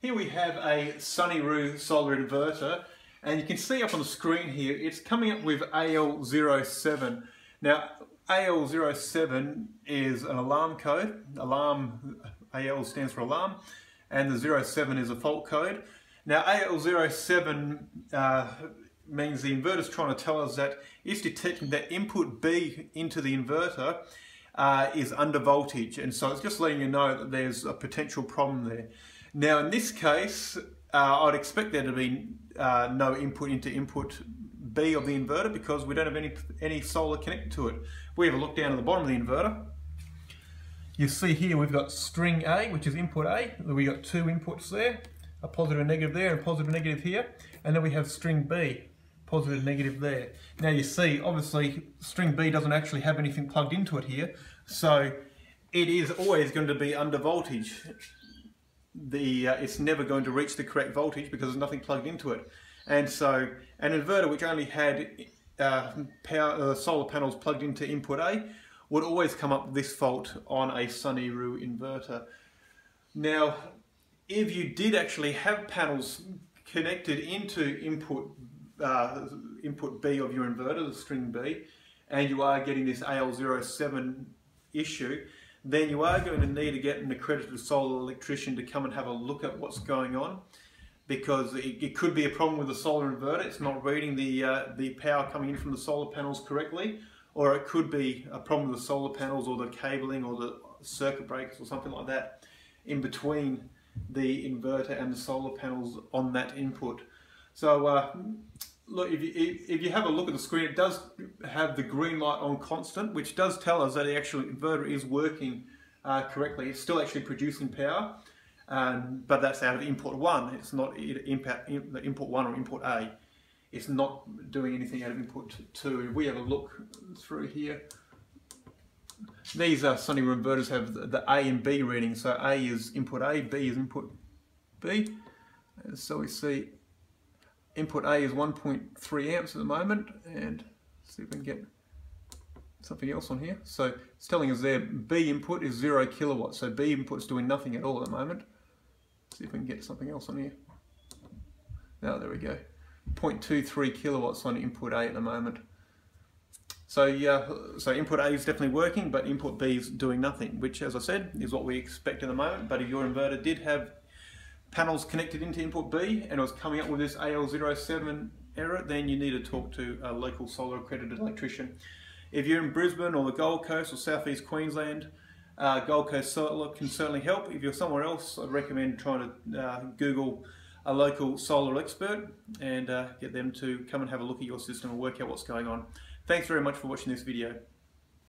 Here we have a Sunny Roo solar inverter and you can see up on the screen here it's coming up with AL07. Now AL07 is an alarm code, alarm AL stands for alarm and the 07 is a fault code. Now AL07 uh, means the inverter is trying to tell us that it's detecting that input B into the inverter uh, is under voltage and so it's just letting you know that there's a potential problem there. Now in this case uh, I'd expect there to be uh, no input into input B of the inverter because we don't have any, any solar connected to it. We have a look down at the bottom of the inverter. You see here we've got string A which is input A, we've got two inputs there, a positive and negative there and a positive and negative here and then we have string B positive, and negative there. Now you see, obviously, string B doesn't actually have anything plugged into it here, so it is always going to be under voltage. The, uh, it's never going to reach the correct voltage because there's nothing plugged into it. And so an inverter which only had uh, power, uh, solar panels plugged into input A would always come up this fault on a Sunny Roo inverter. Now, if you did actually have panels connected into input uh, input B of your inverter, the string B, and you are getting this AL07 issue, then you are going to need to get an accredited solar electrician to come and have a look at what's going on because it, it could be a problem with the solar inverter, it's not reading the, uh, the power coming in from the solar panels correctly, or it could be a problem with the solar panels or the cabling or the circuit breakers or something like that in between the inverter and the solar panels on that input. So uh, look, if you, if you have a look at the screen, it does have the green light on constant, which does tell us that the actual inverter is working uh, correctly. It's still actually producing power, um, but that's out of input one. It's not input, input one or input A. It's not doing anything out of input two. If we have a look through here, these uh, Sunny Roo inverters have the, the A and B reading. So A is input A, B is input B. So we see input A is 1.3 amps at the moment and see if we can get something else on here. So it's telling us there B input is 0 kilowatts. So B input is doing nothing at all at the moment. See if we can get something else on here. Now oh, there we go. 0.23 kilowatts on input A at the moment. So yeah, so input A is definitely working, but input B is doing nothing, which as I said, is what we expect at the moment. But if your inverter did have panels connected into input B and it was coming up with this AL07 error, then you need to talk to a local solar accredited electrician. If you're in Brisbane or the Gold Coast or Southeast Queensland, uh, Gold Coast Solar can certainly help. If you're somewhere else, I'd recommend trying to uh, Google a local solar expert and uh, get them to come and have a look at your system and work out what's going on. Thanks very much for watching this video.